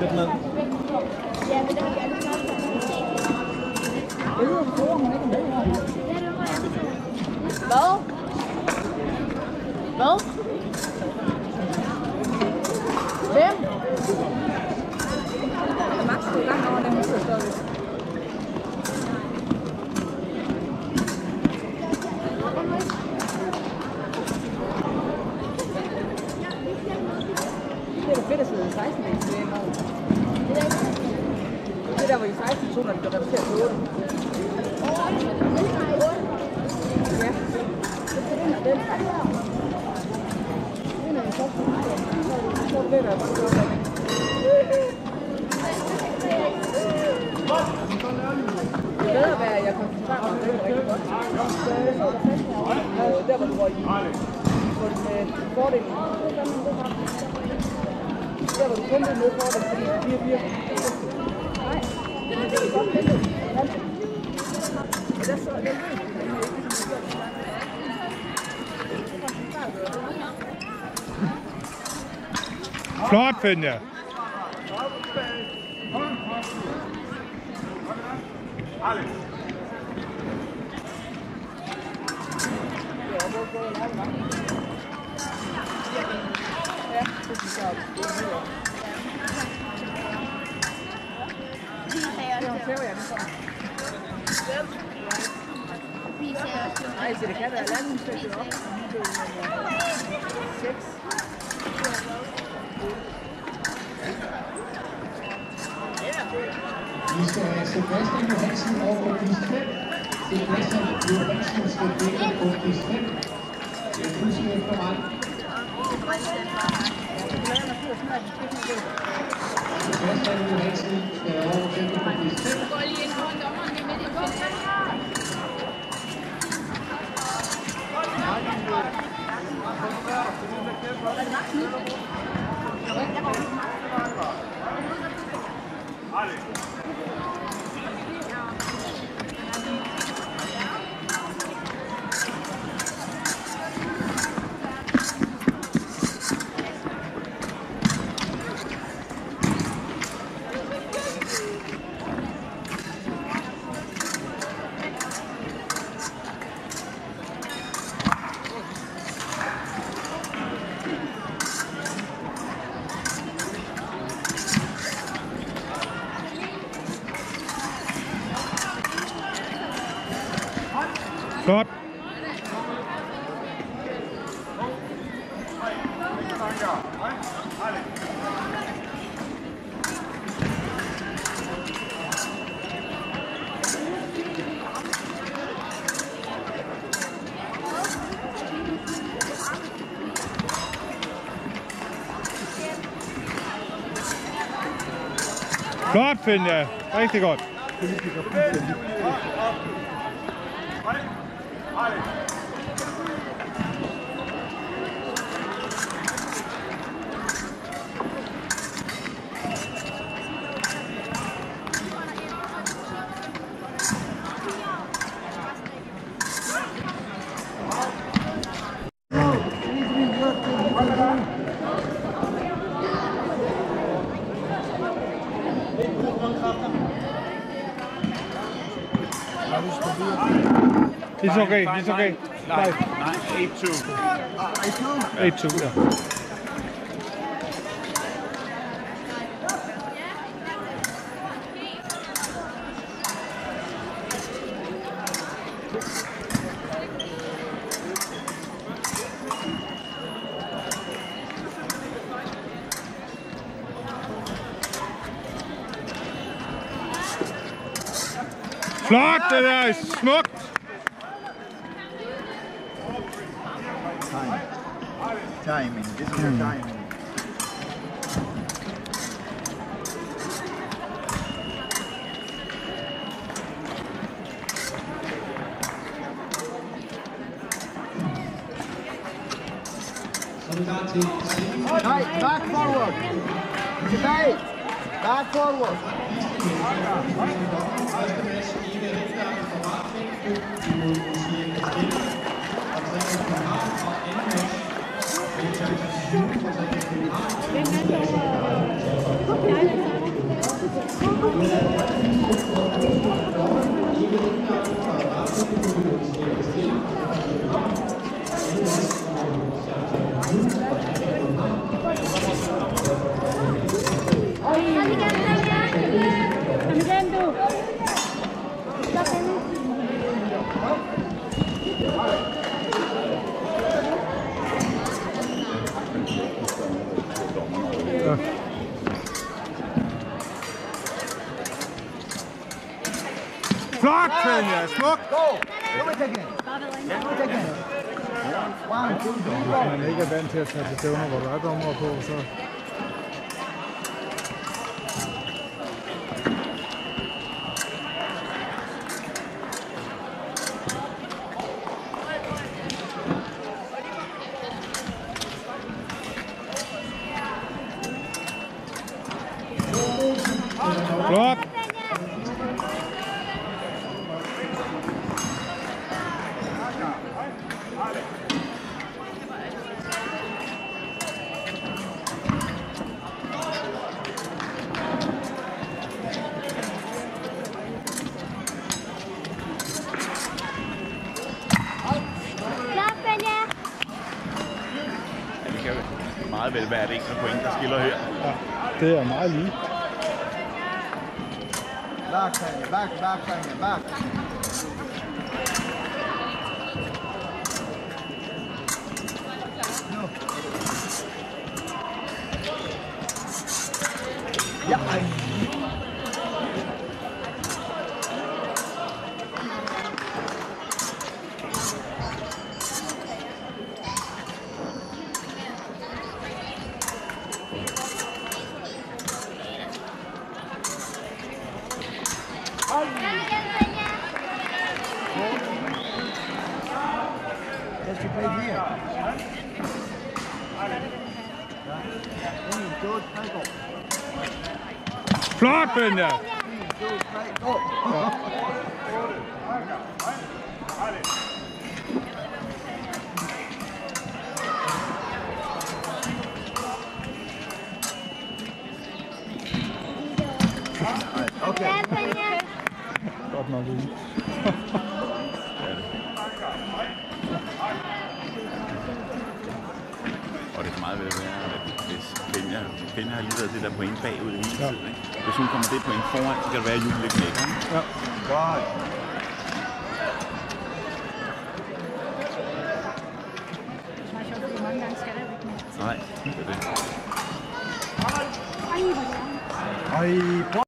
Good luck. Bố Bố Đêm det. Er bedre at være, at jeg koncentrerer mig om det rigtig godt. Der, hvor du var i på den øh, fordel. Der, hvor du kun vil med fordelen, Flot, Fenja. Nej, så det kan være landet, Vi skal have Sebastian Johansen over på pist 5. Sebastian Johansen skal dække på pist 5. Det er pludselig efter mig. Sebastian Johansen skal over og dække på pist 5. Flot. 아, 네. Gott finde, richtig gut. It's okay, it's okay. Nej, Bye. nej, 8-2. 8-2, ja. Flot, det der er smukt. Timing. This is the timing. Så er vi klar til semifinalen. Nej, back forward. Tilbage. Back forward. Første match, Two, three, Hvis go. man ikke er vant til at tage til stævner, hvor der er dommer på, så... Flot. Vel være et enkelt point, der skiller her. Ja, det er meget lige. Back. Back, back. Back. she played here. Mm, George Oké. Maar doen. Meget vel være, at hvis Kenya, Kenya har lige været det der point bagud hele Ja. tiden. Ikke? Hvis hun kommer det point foran, så kan det være, at julen lidt knækker. ikke? Ja. God. Nej, det er det. Ej,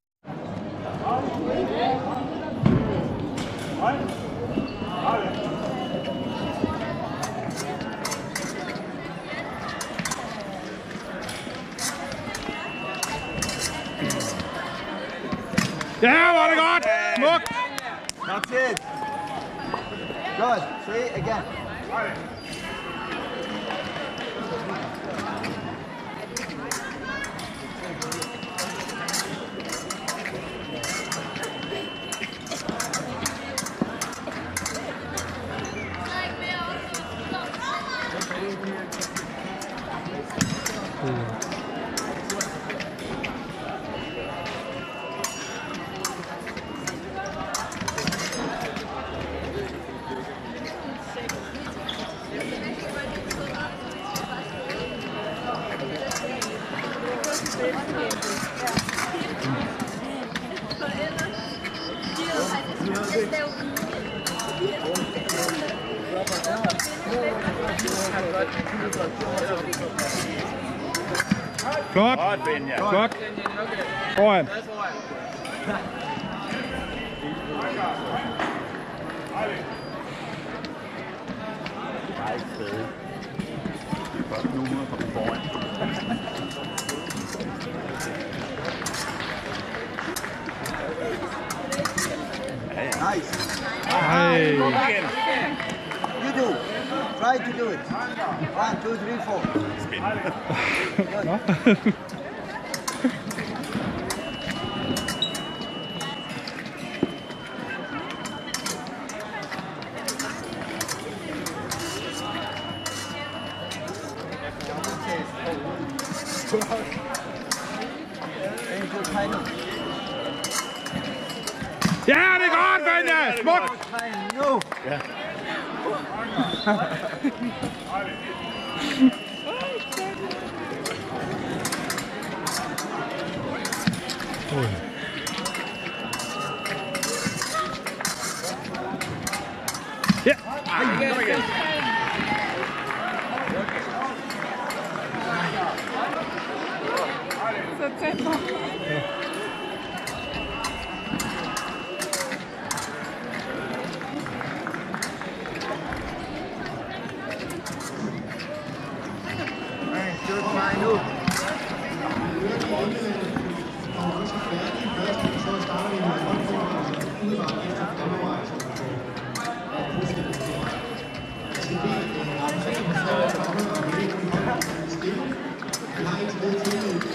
hvor er det That's it. Good. See again. Flot. Flot, Benja. Flot. Foran. Ej, fede. Det er godt nummer på do it. One, two, three, four. Spændende. Thank you, Tiny. Ja, det er godt, Fenja. Smukt. Ja. Igen.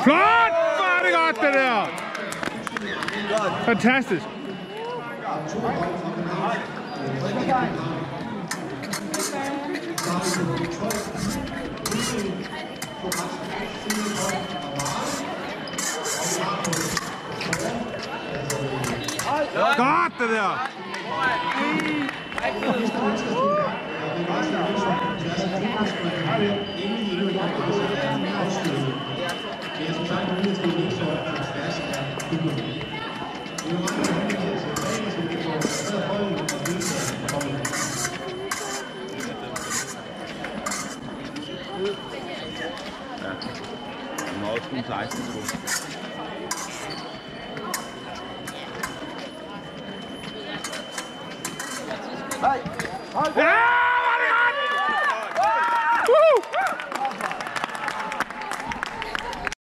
Flot! Hvor er det godt, det der! Fantastisk. Godt, det der! Han har også kun 16 sko. Ja, hvor Ja. Maus und Leistungsdruck.